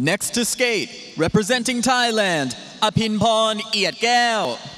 Next to skate, representing Thailand, Apinporn Iatgao.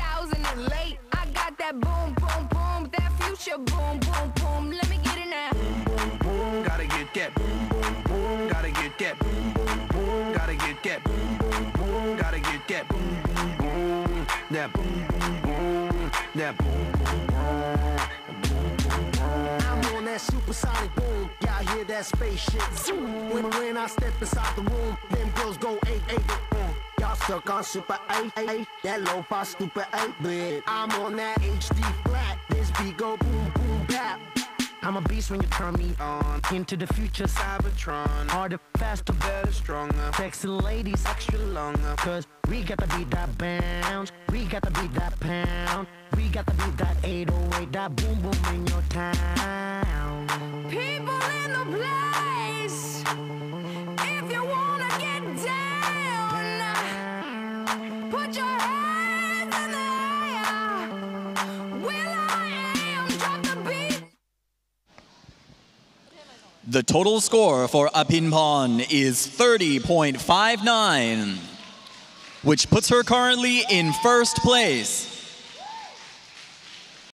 That boom boom boom. That boom boom I'm on that supersonic boom. Y'all hear that spaceship zoom. When, when I step inside the room, them girls go eight eight. Mm. Y'all stuck on super eight eight. That low fi stupid eight bit. I'm on that HD flat. This beat go boom boom. I'm a beast when you turn me on. Into the future, Cybertron. harder, faster, Better, stronger. sexy ladies. Extra longer. Cause we got to beat that bounce. We got to beat that pound. We got to beat that 808. That boom boom in your town. People The total score for Apinporn is 30.59, which puts her currently in first place.